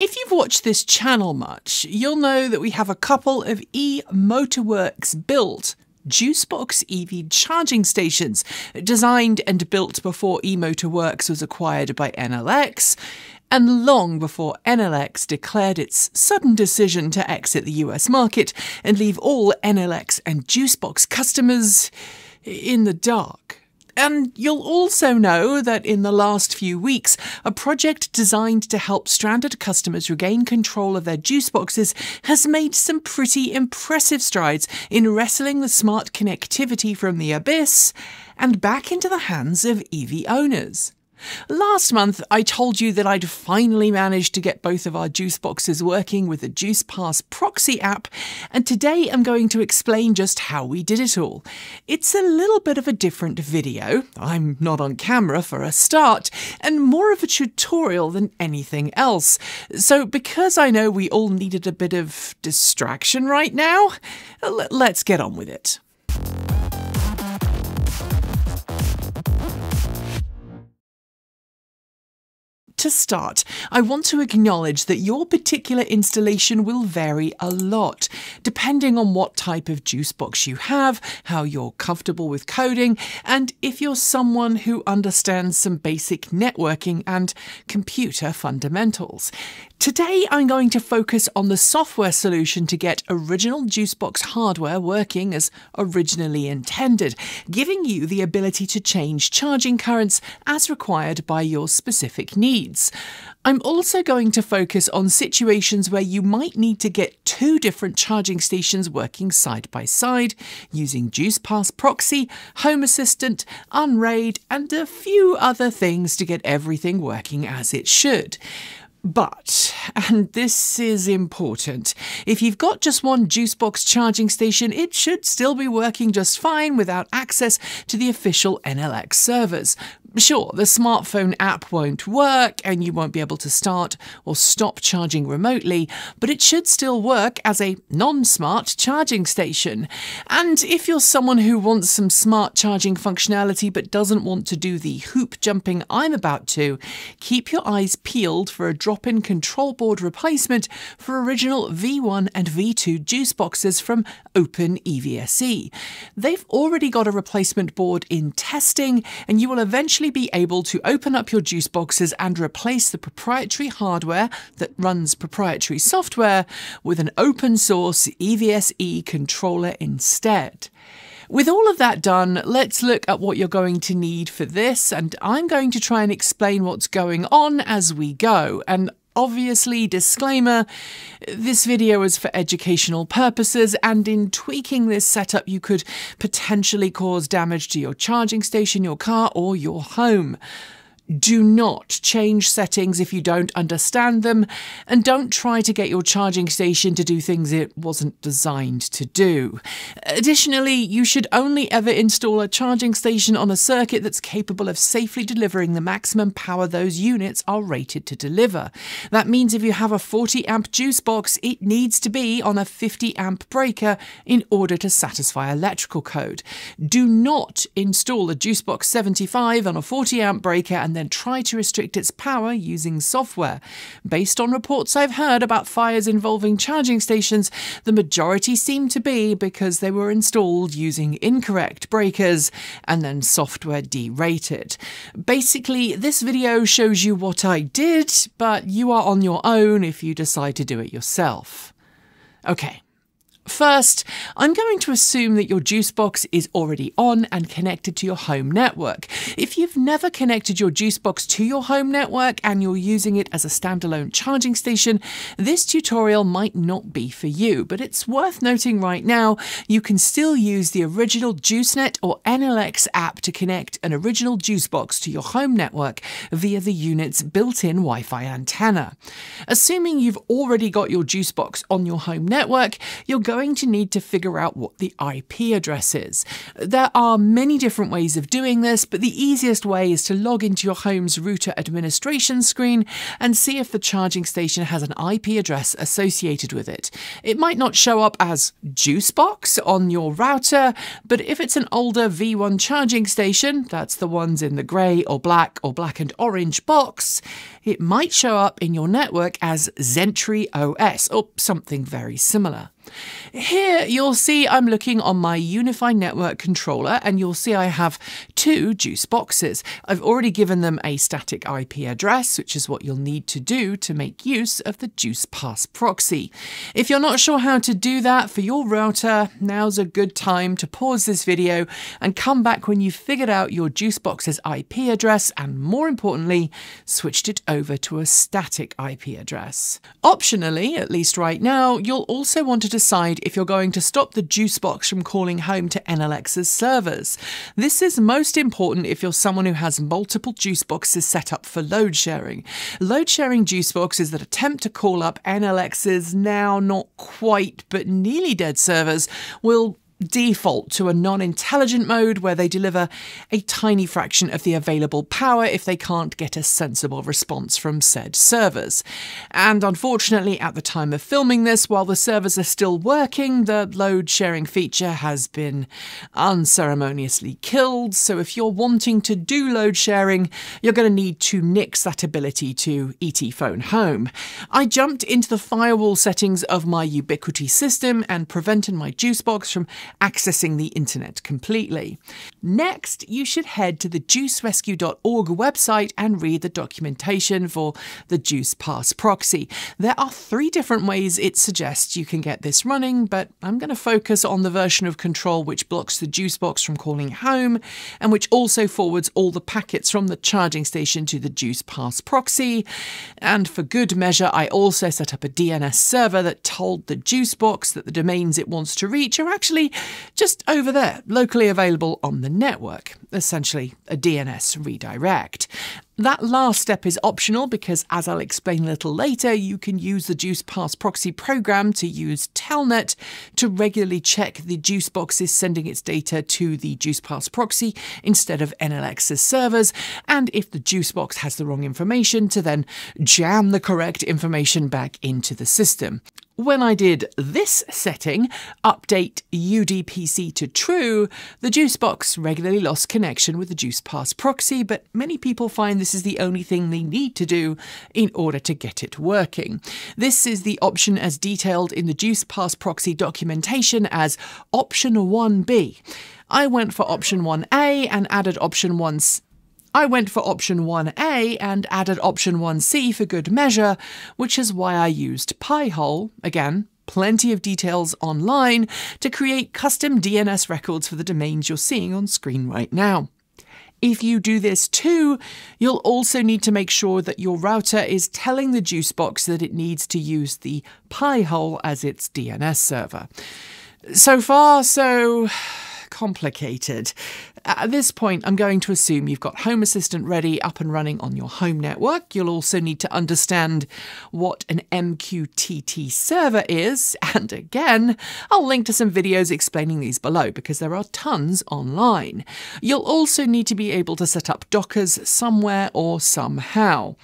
If you've watched this channel much, you'll know that we have a couple of eMotorWerks built Juicebox EV charging stations, designed and built before eMotorWerks was acquired by EnelX, and long before EnelX declared its sudden decision to exit the US market and leave all EnelX and Juicebox customers in the dark. And you'll also know that in the last few weeks, a project designed to help stranded customers regain control of their juice boxes has made some pretty impressive strides in wrestling the smart connectivity from the abyss and back into the hands of EV owners. Last month, I told you that I'd finally managed to get both of our juice boxes working with the Juice Pass proxy app, and today I'm going to explain just how we did it all. It's a little bit of a different video, I'm not on camera for a start, and more of a tutorial than anything else. So, because I know we all needed a bit of distraction right now, let's get on with it. To start, I want to acknowledge that your particular installation will vary a lot, depending on what type of juice box you have, how you're comfortable with coding, and if you're someone who understands some basic networking and computer fundamentals. Today I'm going to focus on the software solution to get original Juicebox hardware working as originally intended, giving you the ability to change charging currents as required by your specific needs. I'm also going to focus on situations where you might need to get two different charging stations working side by side using JuicePass Proxy, Home Assistant, Unraid, and a few other things to get everything working as it should. But, and this is important, if you've got just one Juicebox charging station, it should still be working just fine without access to the official EnelX servers. Sure, the smartphone app won't work and you won't be able to start or stop charging remotely, but it should still work as a non smart charging station. And if you're someone who wants some smart charging functionality but doesn't want to do the hoop jumping I'm about to, keep your eyes peeled for a drop in control board replacement for original V1 and V2 juice boxes from Open EVSE. They've already got a replacement board in testing, and you will eventually be able to open up your juice boxes and replace the proprietary hardware that runs proprietary software with an open source EVSE controller instead. With all of that done, let's look at what you're going to need for this, and I'm going to try and explain what's going on as we go. And Obviously, disclaimer, this video is for educational purposes and in tweaking this setup you could potentially cause damage to your charging station, your car or your home. Do not change settings if you don't understand them, and don't try to get your charging station to do things it wasn't designed to do. Additionally, you should only ever install a charging station on a circuit that's capable of safely delivering the maximum power those units are rated to deliver. That means if you have a 40 amp juice box, it needs to be on a 50 amp breaker in order to satisfy electrical code. Do not install a juice box 75 on a 40 amp breaker and then try to restrict its power using software. Based on reports I've heard about fires involving charging stations, the majority seem to be because they were installed using incorrect breakers and then software derated. Basically, this video shows you what I did, but you are on your own if you decide to do it yourself. Okay, First, I'm going to assume that your Juicebox is already on and connected to your home network. If you've never connected your Juicebox to your home network and you're using it as a standalone charging station, this tutorial might not be for you, but it's worth noting right now you can still use the original JuiceNet or EnelX app to connect an original Juicebox to your home network via the unit's built-in Wi-Fi antenna. Assuming you've already got your Juicebox on your home network, you're going going to need to figure out what the IP address is. There are many different ways of doing this, but the easiest way is to log into your home's router administration screen and see if the charging station has an IP address associated with it. It might not show up as Juicebox on your router, but if it's an older V1 charging station, that's the ones in the grey or black or black and orange box, it might show up in your network as Zentri OS or something very similar. Here you'll see I'm looking on my UniFi Network controller and you'll see I have two juice boxes. I've already given them a static IP address, which is what you'll need to do to make use of the Juice Pass proxy. If you're not sure how to do that for your router, now's a good time to pause this video and come back when you've figured out your juice box's IP address and more importantly, switched it over to a static IP address. Optionally, at least right now, you'll also want to decide if you're going to stop the Juicebox from calling home to EnelX's servers. This is most important if you're someone who has multiple Juiceboxes set up for load sharing. Load sharing Juiceboxes that attempt to call up EnelX's now not quite but nearly dead servers will default to a non intelligent mode where they deliver a tiny fraction of the available power if they can't get a sensible response from said servers. And unfortunately, at the time of filming this, while the servers are still working, the load sharing feature has been unceremoniously killed. So if you're wanting to do load sharing, you're going to need to nix that ability to ET phone home. I jumped into the firewall settings of my Ubiquiti system and prevented my Juicebox from accessing the internet completely. Next, you should head to the juicerescue.org website and read the documentation for the Juice Pass proxy. There are three different ways it suggests you can get this running, but I'm going to focus on the version of control which blocks the juice box from calling home and which also forwards all the packets from the charging station to the Juice Pass proxy. And for good measure, I also set up a DNS server that told the juice box that the domains it wants to reach are actually just over there, locally available on the network, essentially a DNS redirect. That last step is optional because, as I'll explain a little later, you can use the Juice Pass proxy program to use Telnet to regularly check the Juice box is sending its data to the Juice Pass proxy instead of EnelX's servers, and if the Juice box has the wrong information, to then jam the correct information back into the system. When I did this setting, update UDPC to true, the Juicebox regularly lost connection with the JuicePass proxy, but many people find this is the only thing they need to do in order to get it working. This is the option as detailed in the JuicePass proxy documentation as option 1b. I went for option 1a and added option 1 I went for option 1A and added option 1C for good measure, which is why I used Pi-hole, again, plenty of details online, to create custom DNS records for the domains you're seeing on screen right now. If you do this too, you'll also need to make sure that your router is telling the Juicebox that it needs to use the Pi-hole as its DNS server. So far, so complicated. At this point, I'm going to assume you've got Home Assistant ready, up and running on your home network. You'll also need to understand what an MQTT server is. And again, I'll link to some videos explaining these below because there are tons online. You'll also need to be able to set up Dockers somewhere or somehow.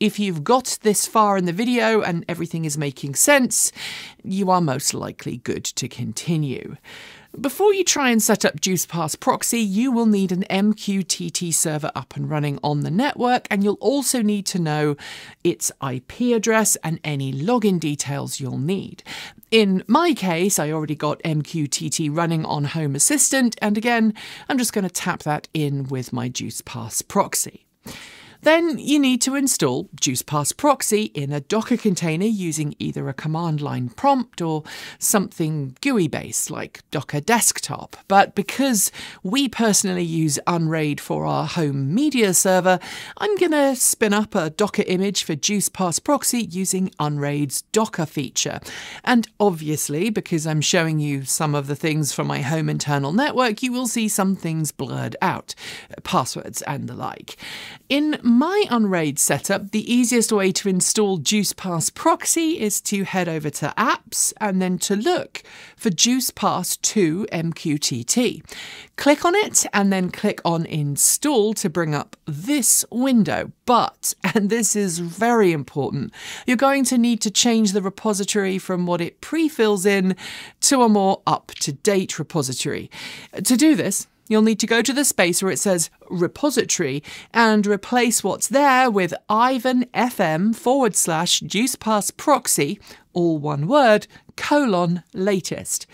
If you've got this far in the video and everything is making sense, you are most likely good to continue. Before you try and set up JuicePass proxy, you will need an MQTT server up and running on the network, and you'll also need to know its IP address and any login details you'll need. In my case, I already got MQTT running on Home Assistant, and again, I'm just going to tap that in with my JuicePass proxy. Then you need to install JuicePass Proxy in a Docker container using either a command line prompt or something GUI based like Docker Desktop. But because we personally use Unraid for our home media server, I'm going to spin up a Docker image for JuicePass Proxy using Unraid's Docker feature. And obviously, because I'm showing you some of the things from my home internal network, you will see some things blurred out, passwords and the like. In my Unraid setup, the easiest way to install JuicePass Proxy is to head over to Apps and then to look for JuicePass 2 MQTT. Click on it and then click on Install to bring up this window. But, and this is very important, you're going to need to change the repository from what it pre-fills in to a more up-to-date repository. To do this, you'll need to go to the space where it says repository and replace what's there with ivanfm forward slash juicepass proxy, all one word, colon latest.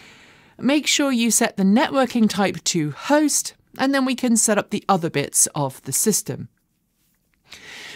Make sure you set the networking type to host, and then we can set up the other bits of the system.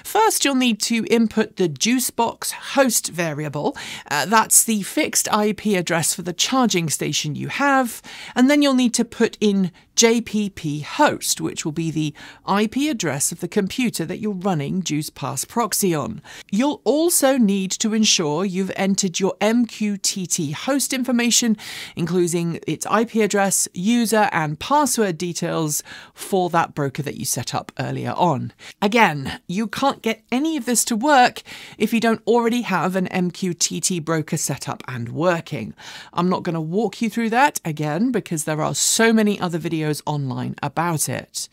First, you'll need to input the Juicebox host variable. Uh, that's the fixed IP address for the charging station you have. And then you'll need to put in JPP host, which will be the IP address of the computer that you're running JuicePass proxy on. You'll also need to ensure you've entered your MQTT host information, including its IP address, user, and password details for that broker that you set up earlier on. Again, you can't get any of this to work if you don't already have an MQTT broker set up and working. I'm not going to walk you through that again because there are so many other videos online about it.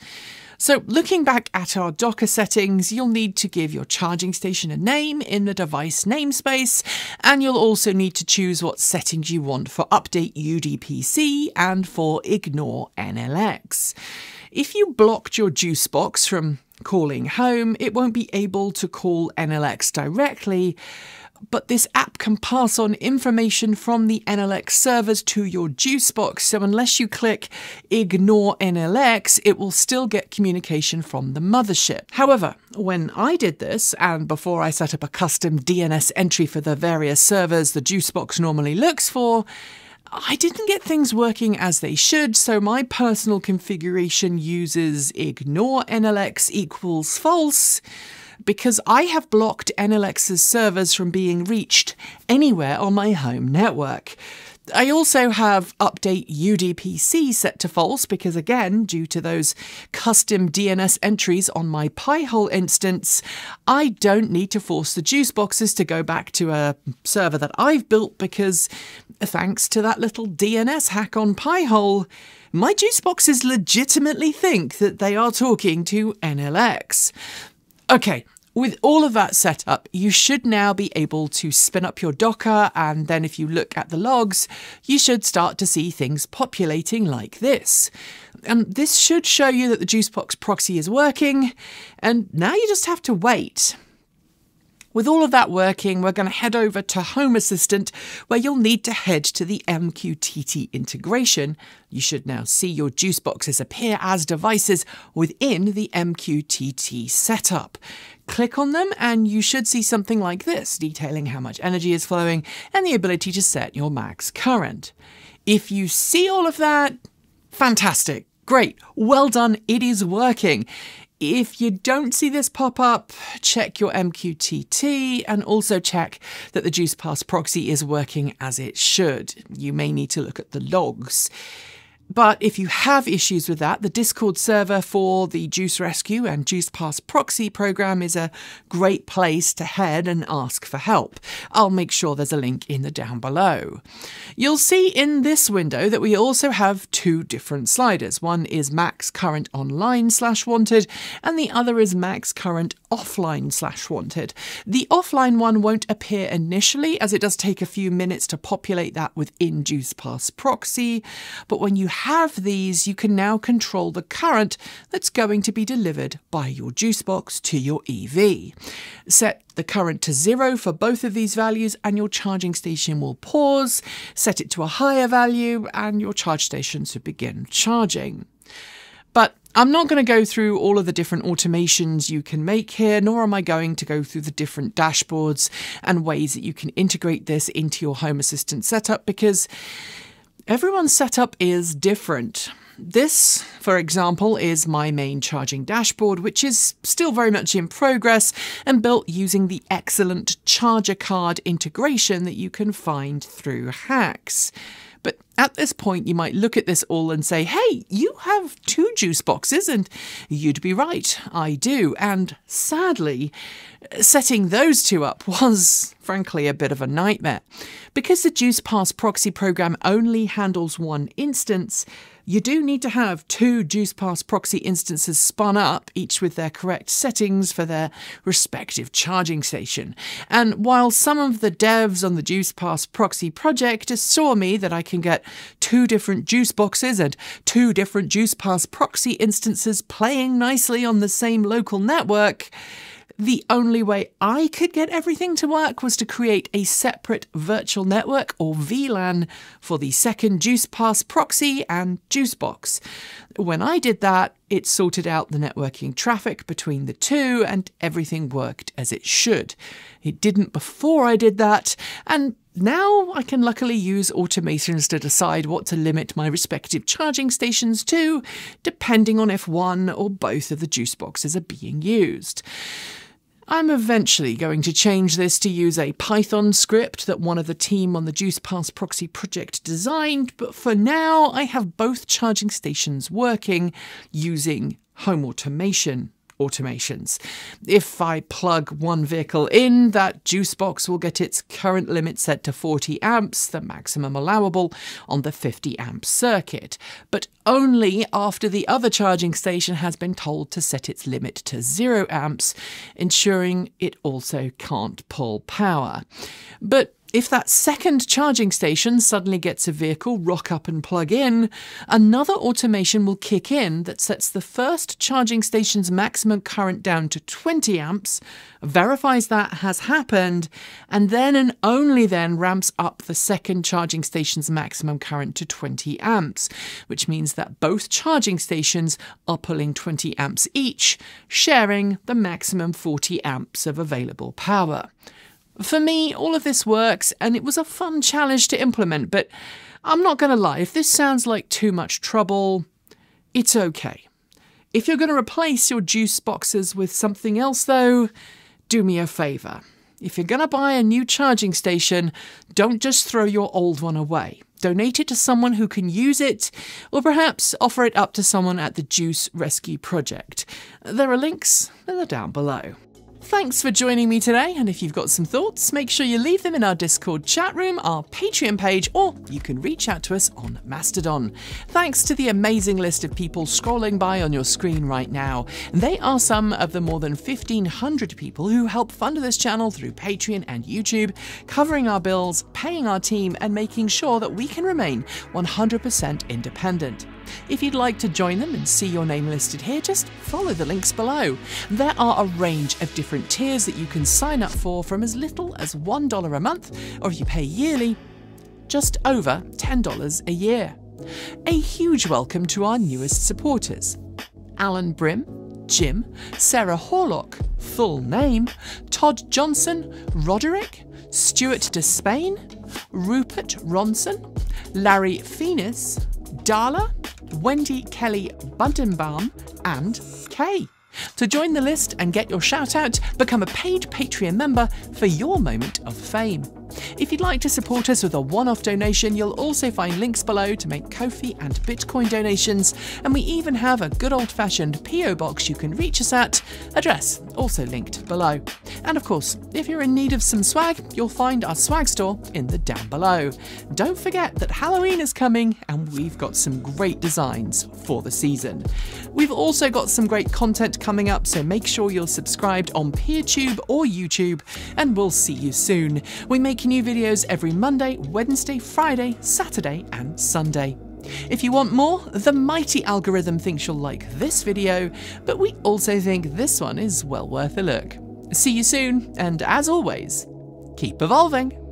So, looking back at our Docker settings, you'll need to give your charging station a name in the device namespace, and you'll also need to choose what settings you want for update UDPC and for ignore EnelX. If you blocked your Juicebox from calling home, it won't be able to call EnelX directly, but this app can pass on information from the EnelX servers to your Juicebox, so unless you click Ignore EnelX, it will still get communication from the mothership. However, when I did this, and before I set up a custom DNS entry for the various servers the Juicebox normally looks for, I didn't get things working as they should, so my personal configuration uses ignore EnelX equals false because I have blocked EnelX's servers from being reached anywhere on my home network. I also have update UDPC set to false because, again, due to those custom DNS entries on my Pi-hole instance, I don't need to force the juice boxes to go back to a server that I've built because, thanks to that little DNS hack on Pi-hole, my juice boxes legitimately think that they are talking to EnelX. Okay, with all of that set up, you should now be able to spin up your Docker, and then if you look at the logs, you should start to see things populating like this. And this should show you that the Juicebox proxy is working, and now you just have to wait. With all of that working, we're going to head over to Home Assistant, where you'll need to head to the MQTT integration. You should now see your juice boxes appear as devices within the MQTT setup. Click on them and you should see something like this, detailing how much energy is flowing and the ability to set your max current. If you see all of that, fantastic. Great, well done, it is working. If you don't see this pop up, check your MQTT and also check that the JuicePass proxy is working as it should. You may need to look at the logs. But if you have issues with that, the Discord server for the Juice Rescue and JuicePass proxy program is a great place to head and ask for help. I'll make sure there's a link in the down below. You'll see in this window that we also have two different sliders. One is max current online slash wanted, and the other is max current offline slash wanted. The offline one won't appear initially as it does take a few minutes to populate that within JuicePass proxy, but when you have these, you can now control the current that's going to be delivered by your juice box to your EV. Set the current to zero for both of these values and your charging station will pause, set it to a higher value and your charge station should begin charging. But I'm not going to go through all of the different automations you can make here, nor am I going to go through the different dashboards and ways that you can integrate this into your Home Assistant setup because Everyone's setup is different. This, for example, is my main charging dashboard, which is still very much in progress and built using the excellent charger card integration that you can find through HACS. But at this point, you might look at this all and say, hey, you have two juice boxes, and you'd be right, I do. And sadly, setting those two up was, frankly, a bit of a nightmare. Because the JuicePass proxy program only handles one instance, You do need to have two JuicePass proxy instances spun up, each with their correct settings for their respective charging station. And while some of the devs on the JuicePass proxy project assure me that I can get two different juice boxes and two different JuicePass proxy instances playing nicely on the same local network, the only way I could get everything to work was to create a separate virtual network or VLAN for the second JuicePass proxy and JuiceBox. When I did that, it sorted out the networking traffic between the two and everything worked as it should. It didn't before I did that, and now I can luckily use automations to decide what to limit my respective charging stations to, depending on if one or both of the juice boxes are being used. I'm eventually going to change this to use a Python script that one of the team on the JuicePass proxy project designed, but for now I have both charging stations working using home automation automations. If I plug one vehicle in, that juice box will get its current limit set to 40 amps, the maximum allowable on the 50 amp circuit, but only after the other charging station has been told to set its limit to 0 amps, ensuring it also can't pull power. But if that second charging station suddenly gets a vehicle rock up and plug in, another automation will kick in that sets the first charging station's maximum current down to 20 amps, verifies that has happened, and then and only then ramps up the second charging station's maximum current to 20 amps, which means that both charging stations are pulling 20 amps each, sharing the maximum 40 amps of available power. For me, all of this works, and it was a fun challenge to implement, but I'm not going to lie, if this sounds like too much trouble, it's okay. If you're going to replace your juice boxes with something else, though, do me a favour. If you're going to buy a new charging station, don't just throw your old one away. Donate it to someone who can use it, or perhaps offer it up to someone at the Juice Rescue Project. There are links, they're down below. Thanks for joining me today, and if you've got some thoughts, make sure you leave them in our Discord chat room, our Patreon page, or you can reach out to us on Mastodon. Thanks to the amazing list of people scrolling by on your screen right now. They are some of the more than 1,500 people who help fund this channel through Patreon and YouTube, covering our bills, paying our team, and making sure that we can remain 100% independent. If you'd like to join them and see your name listed here, just follow the links below. There are a range of different tiers that you can sign up for from as little as $1 a month, or if you pay yearly, just over $10 a year. A huge welcome to our newest supporters Alan Brim, Jim, Sarah Horlock, full name, Todd Johnson, Roderick, Stuart Despain, Rupert Ronson, Larry Phoenix, Darla, Wendy Kelly Bundenbaum, and Kay. To join the list and get your shout out, become a paid Patreon member for your moment of fame. If you'd like to support us with a one off donation, you'll also find links below to make Ko-fi and Bitcoin donations, and we even have a good old fashioned PO box you can reach us at, address also linked below. And of course, if you're in need of some swag, you'll find our swag store in the down below. Don't forget that Halloween is coming and we've got some great designs for the season. We've also got some great content coming up, so make sure you're subscribed on PeerTube or YouTube, and we'll see you soon. We make new videos every Monday, Wednesday, Friday, Saturday, and Sunday. If you want more, the mighty algorithm thinks you'll like this video, but we also think this one is well worth a look. See you soon, and as always, keep evolving!